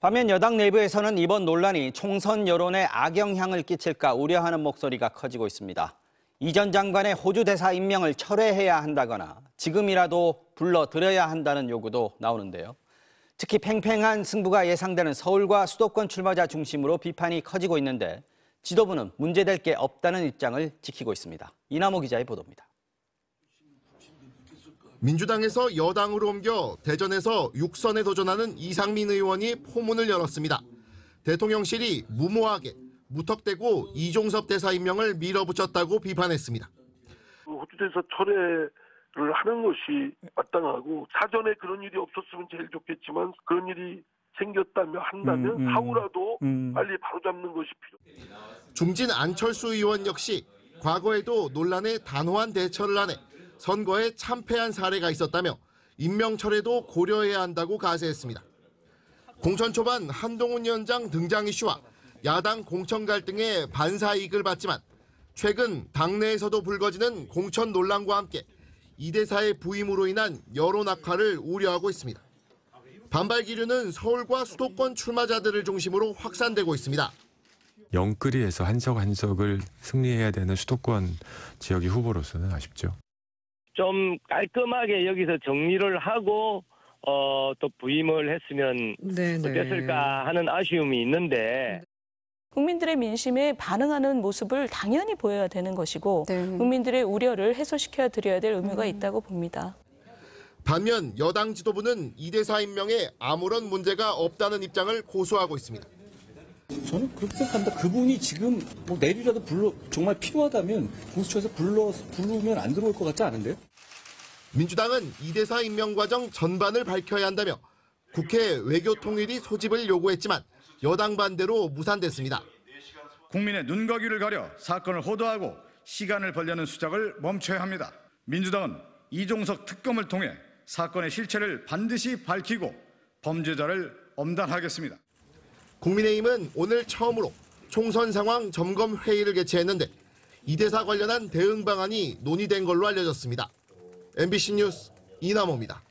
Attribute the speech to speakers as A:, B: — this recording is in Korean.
A: 반면 여당 내부에서는 이번 논란이 총선 여론에 악영향을 끼칠까 우려하는 목소리가 커지고 있습니다. 이 전 장관의 호주 대사 임명을 철회해야 한다거나 지금이라도 불러들여야 한다는 요구도 나오는데요. 특히 팽팽한 승부가 예상되는 서울과 수도권 출마자 중심으로 비판이 커지고 있는데 지도부는 문제될 게 없다는 입장을 지키고 있습니다. 이남호 기자의 보도입니다.
B: 민주당에서 여당으로 옮겨 대전에서 6선에 도전하는 이상민 의원이 포문을 열었습니다. 대통령실이 무모하게 무턱대고 이종섭 대사 임명을 밀어붙였다고 비판했습니다.
C: 호주대사 철회를 하는 것이 마땅하고 사전에 그런 일이 없었으면 제일 좋겠지만 그런 일이 생겼다면 한다면
D: 음, 음.
C: 사후라도
D: 음.
C: 빨리 바로잡는 것이 필요.
B: 중진 안철수 의원 역시 과거에도 논란에 단호한 대처를 안해 선거에 참패한 사례가 있었다며 임명 철회도 고려해야 한다고 가세했습니다. 공천 초반 한동훈 위원장 등장 이슈와 야당 공천 갈등에 반사 이익을 받지만 최근 당내에서도 불거지는 공천 논란과 함께 이 대사의 부임으로 인한 여론 악화를 우려하고 있습니다. 반발 기류는 서울과 수도권 출마자들을 중심으로 확산되고 있습니다.
E: 영끌이에서 한석 한석을 승리해야 되는 수도권 지역의 후보로서는 아쉽죠.
F: 좀 깔끔하게 여기서 정리를 하고 어, 또 부임을 했으면
G: 네,
F: 어땠을까 하는 아쉬움이 있는데
H: 국민들의 민심에 반응하는 모습을 당연히 보여야 되는 것이고
G: 네.
H: 국민들의 우려를 해소시켜 드려야 될 의무가 있다고 봅니다.
B: 반면 여당 지도부는 이 대사 임명에 아무런 문제가 없다는 입장을 고수하고 있습니다.
D: 저는 그렇게 생각합니다. 그분이 지금 뭐 내일이라도 불러 정말 필요하다면 공수처에서 불러 부르면 안 들어올 것 같지 않은데요?
B: 민주당은 이 대사 임명 과정 전반을 밝혀야 한다며 국회 외교 통일위 소집을 요구했지만 여당 반대로 무산됐습니다.
I: 국민의 눈거기를 가려 사건을 호도하고 시간을 벌려는 수작을 멈춰야 합니다. 민주당은 이종석 특검을 통해 사건의 실체를 반드시 밝히고 범죄자를 엄단하겠습니다.
B: 국민의힘은 오늘 처음으로 총선 상황 점검 회의를 개최했는데 이 대사 관련한 대응 방안이 논의된 걸로 알려졌습니다. MBC 뉴스 이남호입니다.